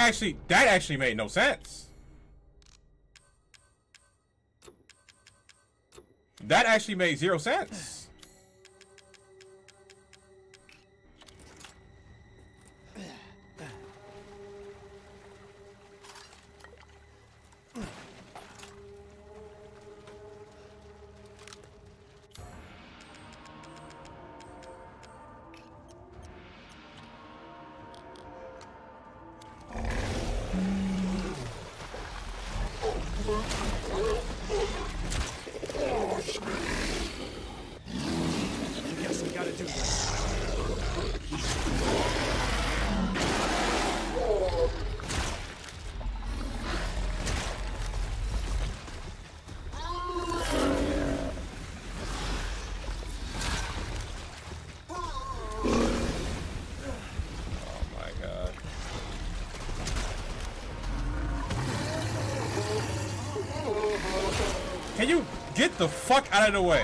Actually, that actually made no sense. That actually made zero sense. Get the fuck out of the way?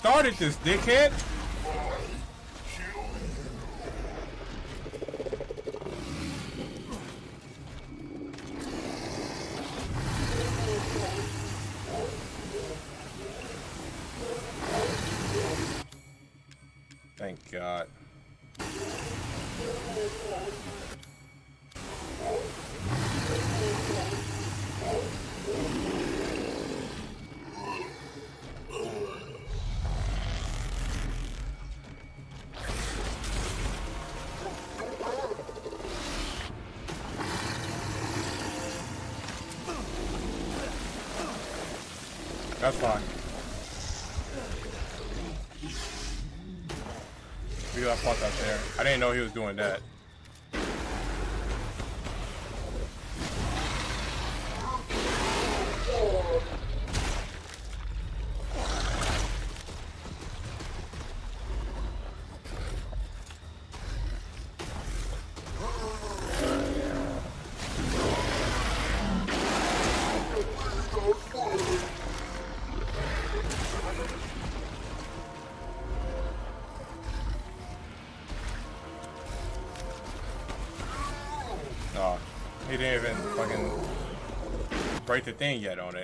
Started this, dickhead. That's fine. We got fucked up there. I didn't know he was doing that. Break the thing yet on it.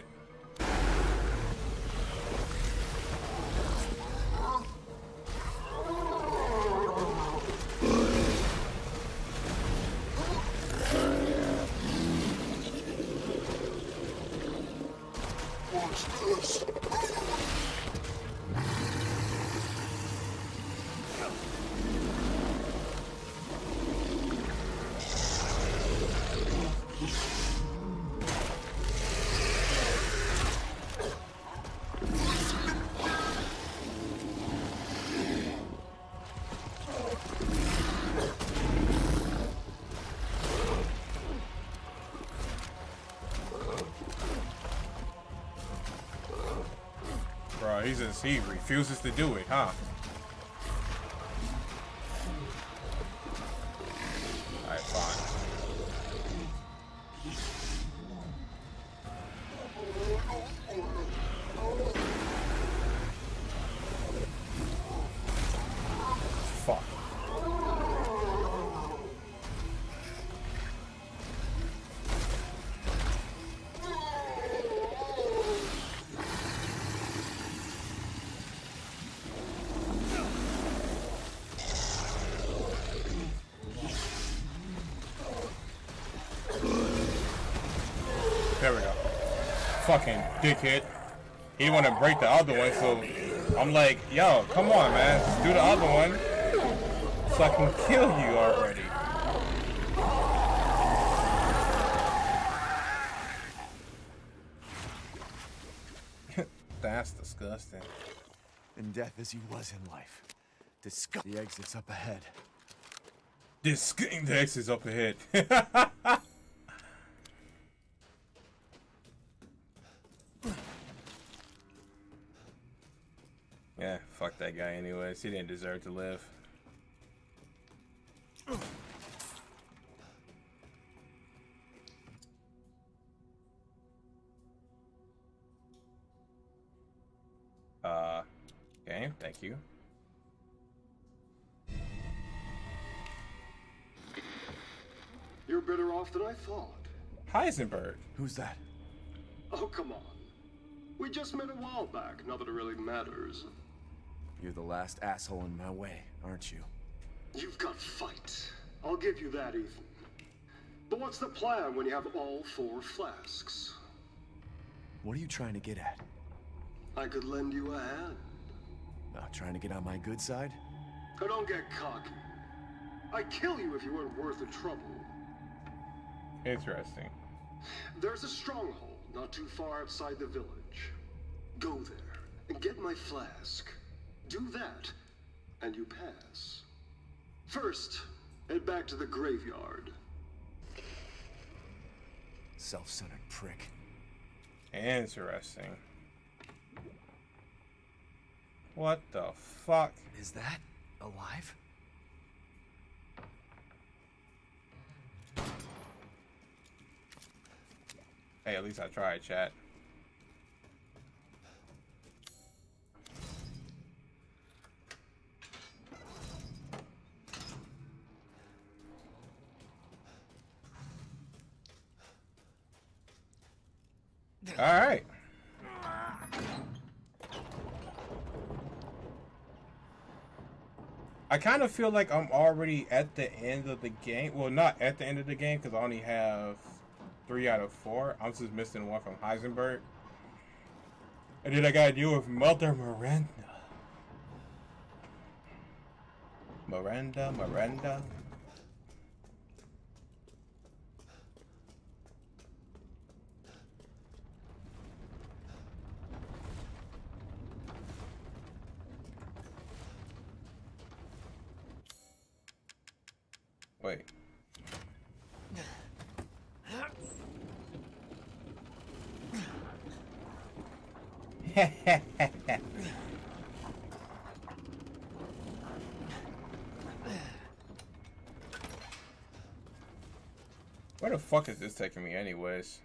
He's just, he refuses to do it, huh? Dickhead. He want to break the other one, so I'm like, yo, come on, man. Just do the other one so I can kill you already. That's disgusting. In death as he was in life. Discuss the exits up ahead. This the X is up ahead. guy. He didn't deserve to live. Uh, okay, thank you. You're better off than I thought. Heisenberg. Who's that? Oh, come on. We just met a while back, not that it really matters. You're the last asshole in my way, aren't you? You've got fight. I'll give you that, Ethan. But what's the plan when you have all four flasks? What are you trying to get at? I could lend you a hand. Not trying to get on my good side? Now don't get cocky. I'd kill you if you weren't worth the trouble. Interesting. There's a stronghold not too far outside the village. Go there and get my flask. Do that, and you pass. First, head back to the graveyard. Self-centered prick. Interesting. What the fuck? Is that alive? Hey, at least I tried, chat. All right. I kind of feel like I'm already at the end of the game. Well, not at the end of the game because I only have three out of four. I'm just missing one from Heisenberg. And then I gotta deal with Mother Miranda. Miranda, Miranda. Wait. Where the fuck is this taking me anyways?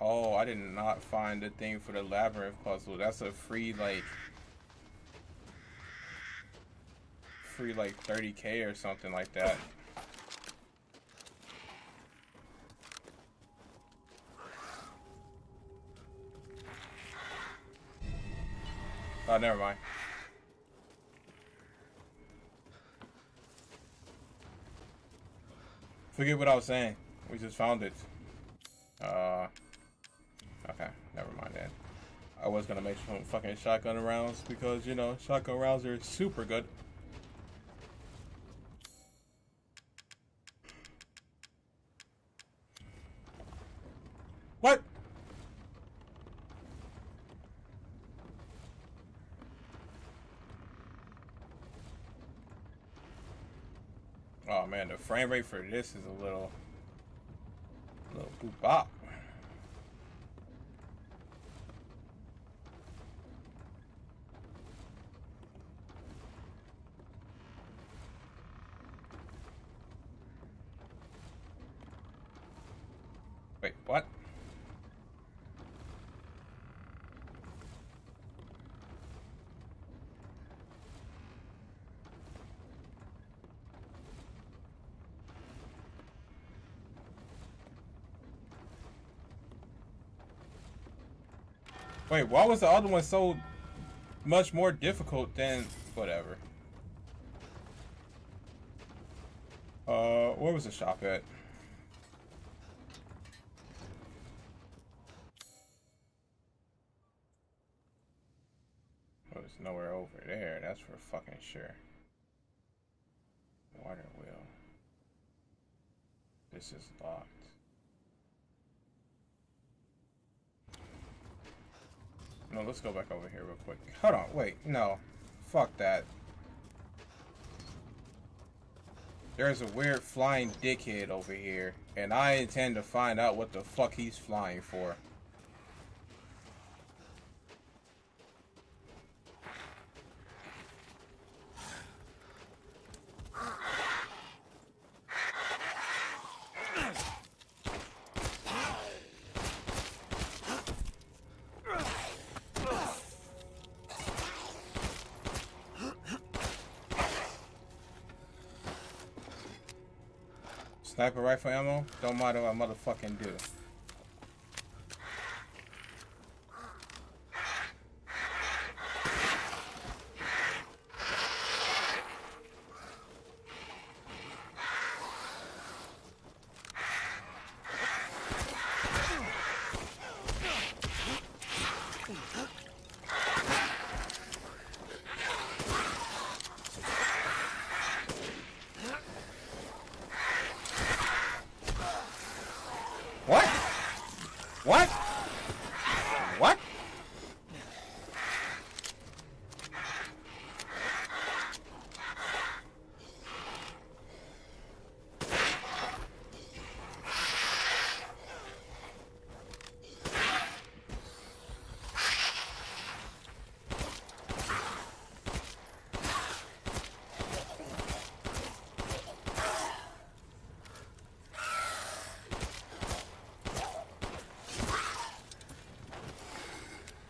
Oh, I did not find the thing for the labyrinth puzzle. That's a free, like... Free, like, 30k or something like that. Oh, never mind. Forget what I was saying. We just found it. Uh, okay, never mind that. I was gonna make some fucking shotgun rounds because you know shotgun rounds are super good. What? Oh man, the frame rate for this is a little, little boop bop. Wait, what? Wait, why was the other one so much more difficult than whatever? Uh, where was the shop at? Oh, it's nowhere over there. That's for fucking sure. Water wheel. This is locked. No, let's go back over here real quick. Hold on, wait, no. Fuck that. There's a weird flying dickhead over here, and I intend to find out what the fuck he's flying for. Sniper rifle ammo? Don't matter what I motherfucking do. What? What? What?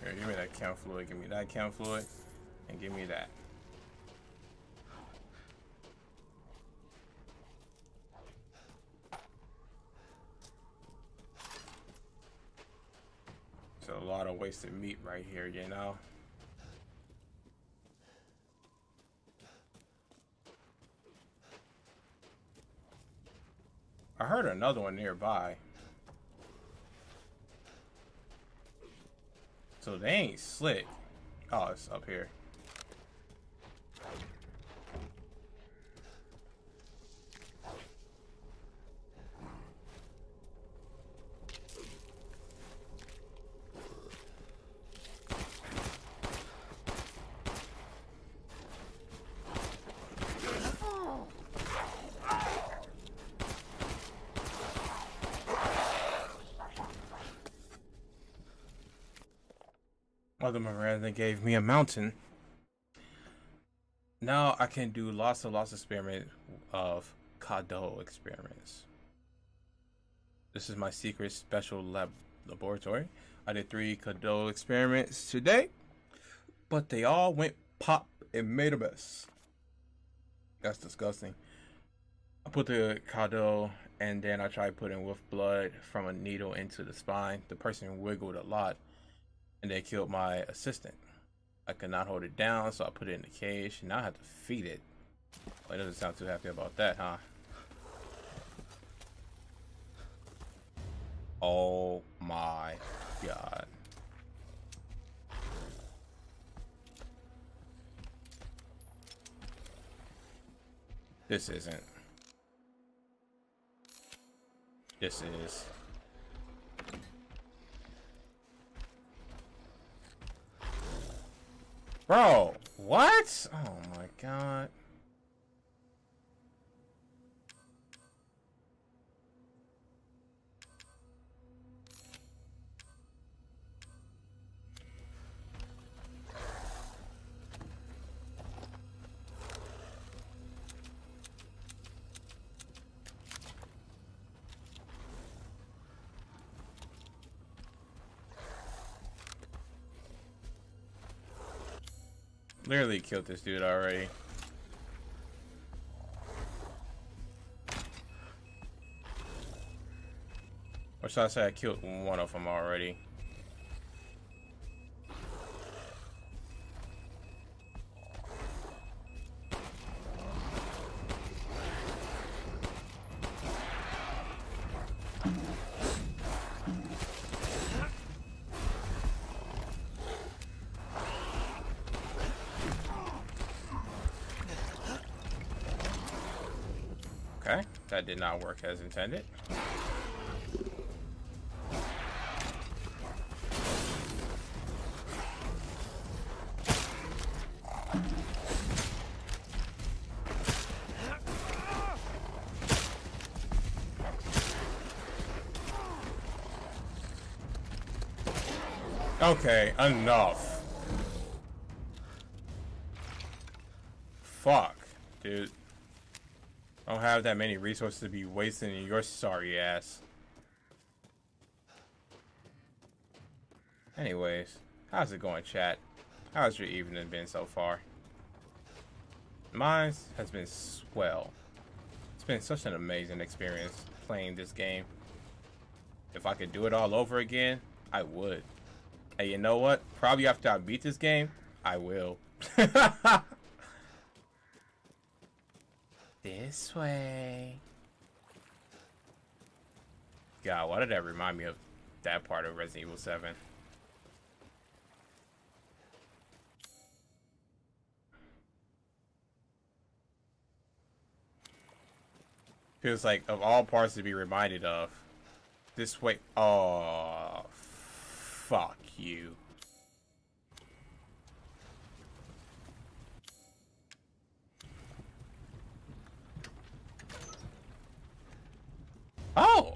Here, give me that count give me that count and give me that. It's a lot of wasted meat right here, you know? I heard another one nearby. So they ain't slick. Oh, it's up here. Other Miranda gave me a mountain. Now I can do lots of lots of experiment of Cadou experiments. This is my secret special lab laboratory. I did three Cadou experiments today, but they all went pop and made a mess. That's disgusting. I put the Cadou and then I tried putting with blood from a needle into the spine. The person wiggled a lot and they killed my assistant. I could not hold it down, so I put it in the cage. Now I have to feed it. Well, it doesn't sound too happy about that, huh? Oh my god. This isn't. This is. Bro, what? Oh my god. Literally killed this dude already. Or should I say I killed one of them already? Did not work as intended. Okay, enough. Fuck, dude. I don't have that many resources to be wasting in your sorry ass. Anyways, how's it going, chat? How's your evening been so far? Mine has been swell. It's been such an amazing experience playing this game. If I could do it all over again, I would. And you know what? Probably after I beat this game, I will. this way. God, why did that remind me of that part of Resident Evil 7? Feels like of all parts to be reminded of. This way. Oh, fuck you. Oh!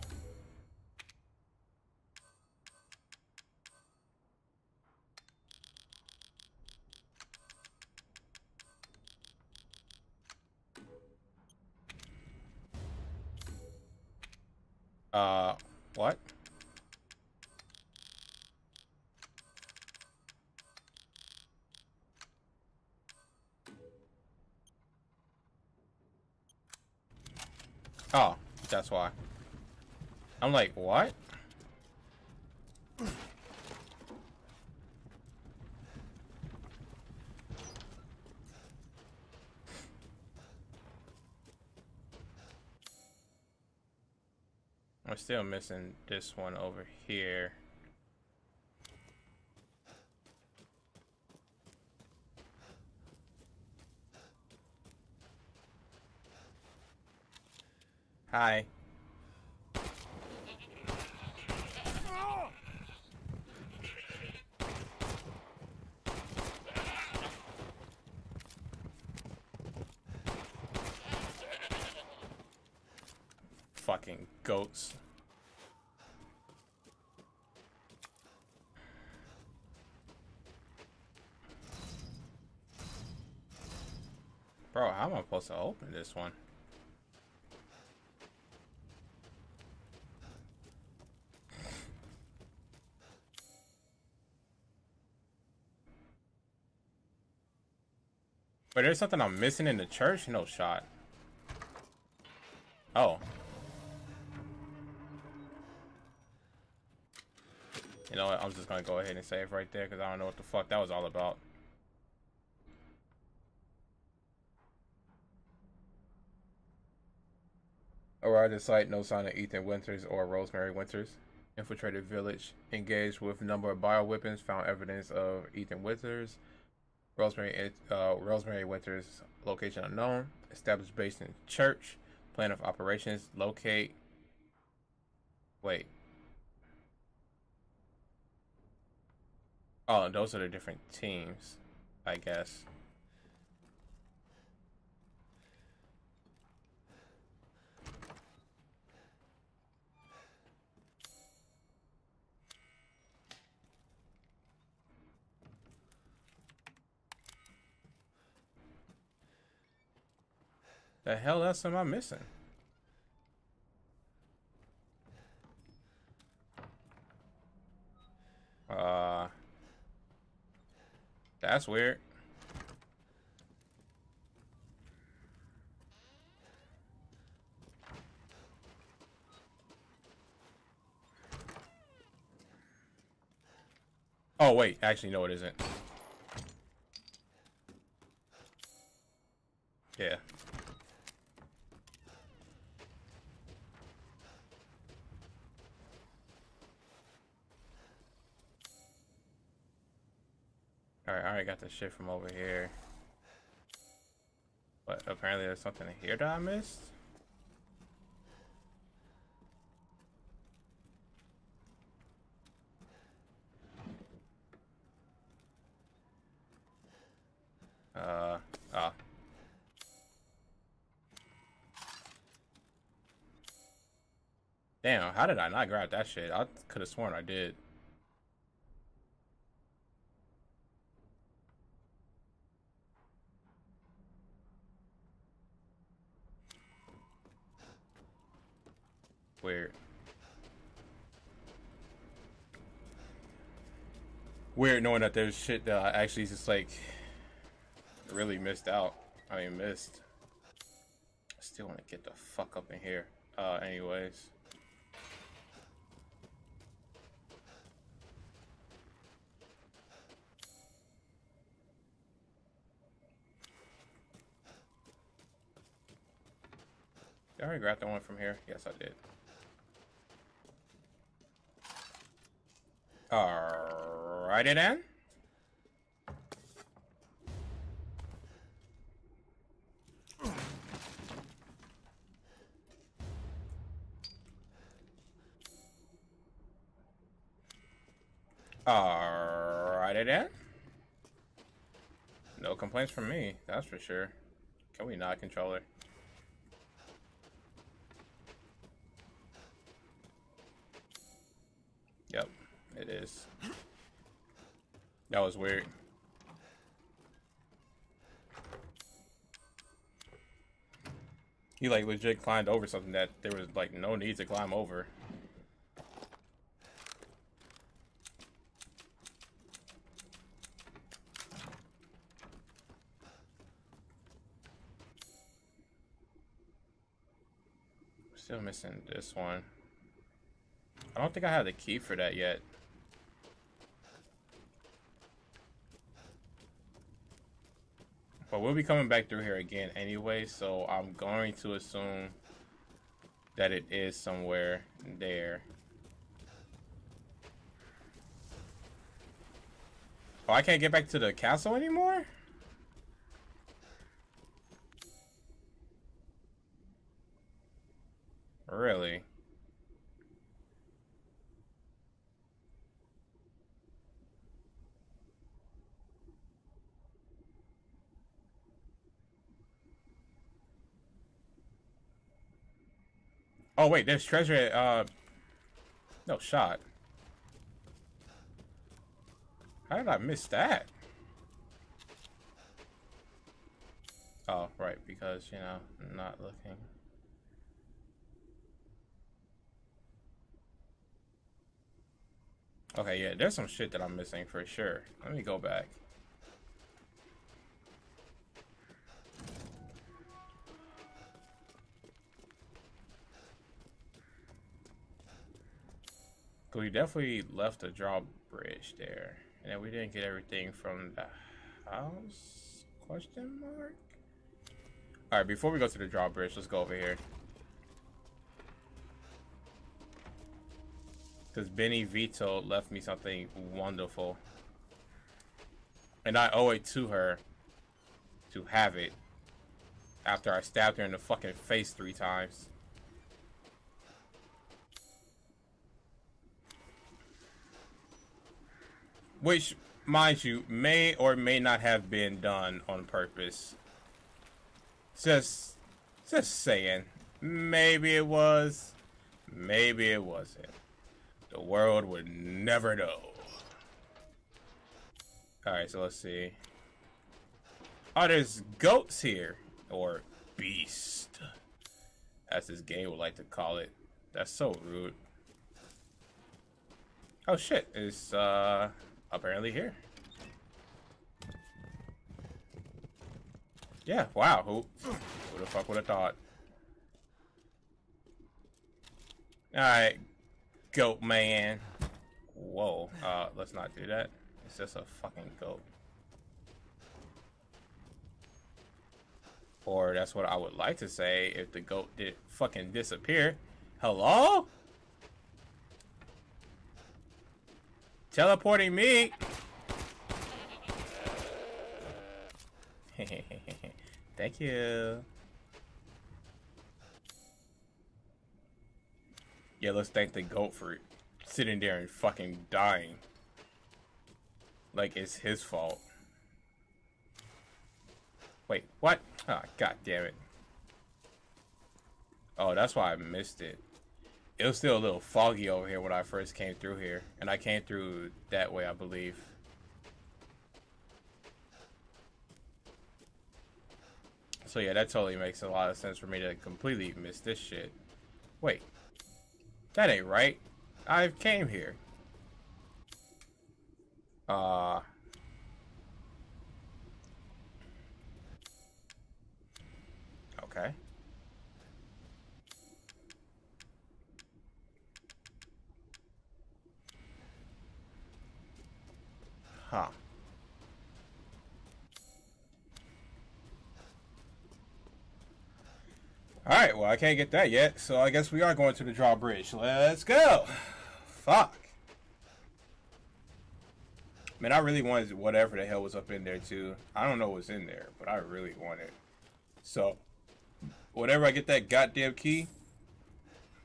I'm still missing this one over here. Hi. Fucking goats. Supposed to open this one? But there's something I'm missing in the church? No shot. Oh. You know what? I'm just gonna go ahead and save right there because I don't know what the fuck that was all about. Arrived at site, no sign of Ethan Winters or Rosemary Winters. Infiltrated village, engaged with number of bioweapons, found evidence of Ethan Winters. Rosemary, uh, Rosemary Winters location unknown. Established base in church. Plan of operations. Locate. Wait. Oh, those are the different teams, I guess. The hell else am I missing? Uh, that's weird. Oh wait, actually no it isn't. Yeah. Alright, I already got the shit from over here. But apparently there's something here that I missed. Uh, ah. Damn, how did I not grab that shit? I could have sworn I did. Weird. Weird knowing that there's shit that I actually just like really missed out. I mean, missed. I still want to get the fuck up in here. Uh, anyways. I already grabbed the one from here? Yes, I did. Alrighty then. Alrighty then. No complaints from me, that's for sure. Can we not control That was weird. He like legit climbed over something that there was like no need to climb over. Still missing this one. I don't think I have the key for that yet. We'll be coming back through here again anyway, so I'm going to assume that it is somewhere there. Oh, I can't get back to the castle anymore? Really? Oh wait, there's treasure at, uh... No shot. How did I miss that? Oh, right, because, you know, I'm not looking. Okay, yeah, there's some shit that I'm missing for sure. Let me go back. We definitely left a drawbridge there. And we didn't get everything from the house? Question mark? Alright, before we go to the drawbridge, let's go over here. Because Beneviento left me something wonderful. And I owe it to her to have it after I stabbed her in the fucking face three times. Which, mind you, may or may not have been done on purpose. Just, just saying. Maybe it was. Maybe it wasn't. The world would never know. Alright, so let's see. Oh, there's goats here. Or beast. As this game would like to call it. That's so rude. Oh shit, it's uh apparently here. Yeah, wow, who, who the fuck would have thought? Alright, goat man. Whoa, uh, let's not do that. It's just a fucking goat. Or that's what I would like to say if the goat did fucking disappear. Hello? Teleporting me! Thank you. Yeah, let's thank the goat for sitting there and fucking dying. Like it's his fault. Wait, what? Ah, oh, god damn it. Oh, that's why I missed it. It was still a little foggy over here when I first came through here. And I came through that way, I believe. So yeah, that totally makes a lot of sense for me to completely miss this shit. Wait. That ain't right. I came here. Uh... Okay. Huh. Alright, well, I can't get that yet, so I guess we are going to the drawbridge. Let's go! Fuck. Man, I really wanted whatever the hell was up in there, too. I don't know what's in there, but I really want it. So, whatever I get that goddamn key,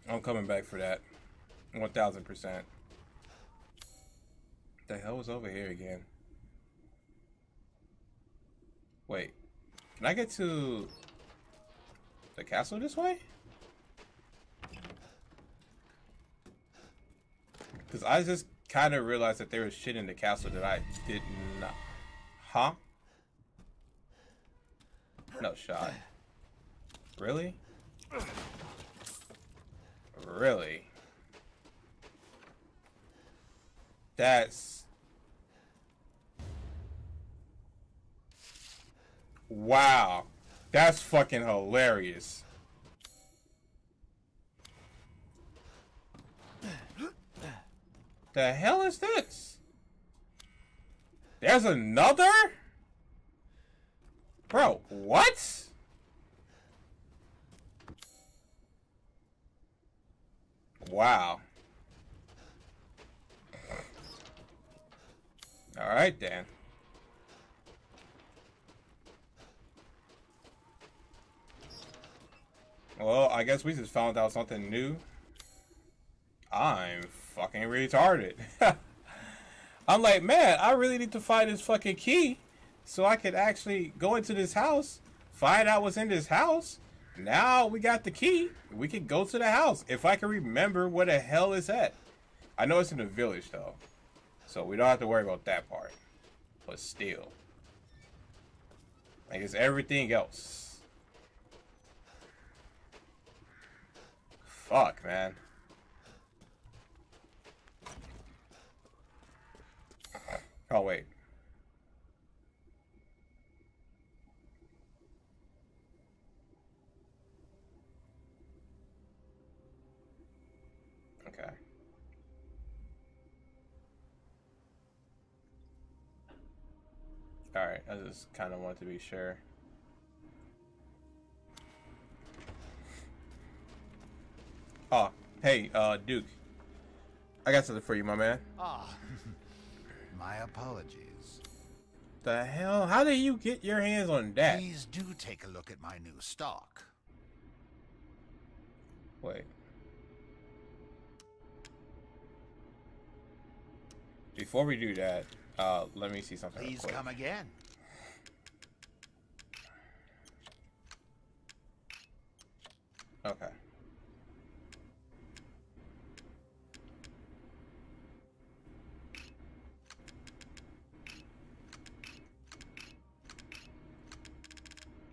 I'm coming back for that. 1000%. The hell was over here again? Wait. Can I get to the castle this way? Because I just kind of realized that there was shit in the castle that I did not. Huh? No shot. Really? Really? That's... Wow. That's fucking hilarious. The hell is this? There's another? Bro, what? Wow. Alright Dan. Well, I guess we just found out something new. I'm fucking retarded. I'm like, man, I really need to find this fucking key so I could actually go into this house, find out what's in this house. Now we got the key. We can go to the house if I can remember where the hell is at. I know it's in the village though, so we don't have to worry about that part. But still. Like it's everything else. Fuck, man. Oh, wait. Okay. Alright, I just kind of wanted to be sure. Oh, hey, uh, Duke. I got something for you, my man. Ah, my apologies. The hell? How did you get your hands on that? Please do take a look at my new stock. Wait. Before we do that, uh, let me see something. Please come again. Okay.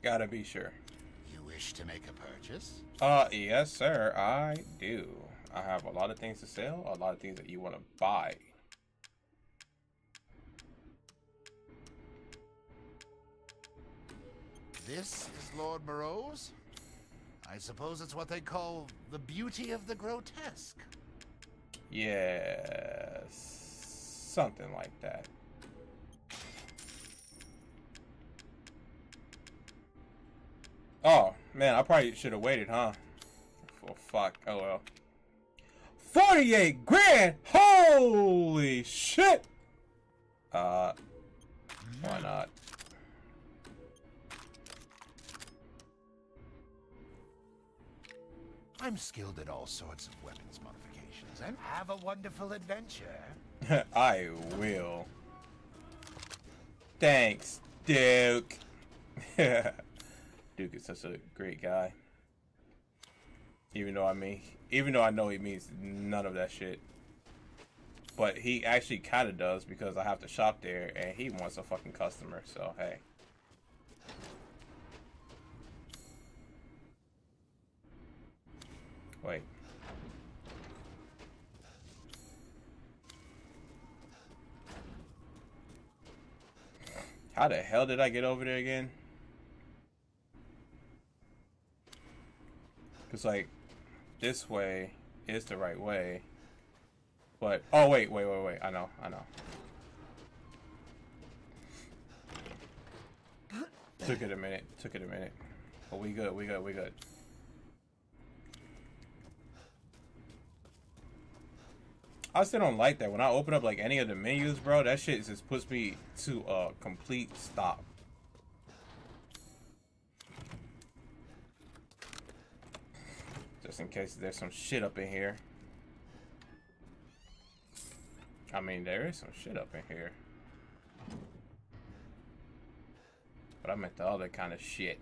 Gotta be sure. You wish to make a purchase? Uh, yes, sir, I do. I have a lot of things to sell, a lot of things that you want to buy. This is Lord Moreau's? I suppose it's what they call the beauty of the grotesque. Yes, something like that. Oh, man, I probably should have waited, huh? Oh, fuck. Oh, well. 48 grand! Holy shit! Uh, why not? I'm skilled at all sorts of weapons modifications, and have a wonderful adventure. I will. Thanks, Duke. Duke is such a great guy. Even though I mean, even though I know he means none of that shit. But he actually kind of does because I have to shop there and he wants a fucking customer, so hey. Wait. How the hell did I get over there again? Cause like, this way is the right way. But, oh wait, wait, wait, wait, I know, I know. Took it a minute, took it a minute. But we good, we good, we good. I still don't like that. When I open up like any of the menus, bro, that shit just puts me to a complete stop. Just in case there's some shit up in here. I mean, there is some shit up in here. But I meant the other kind of shit.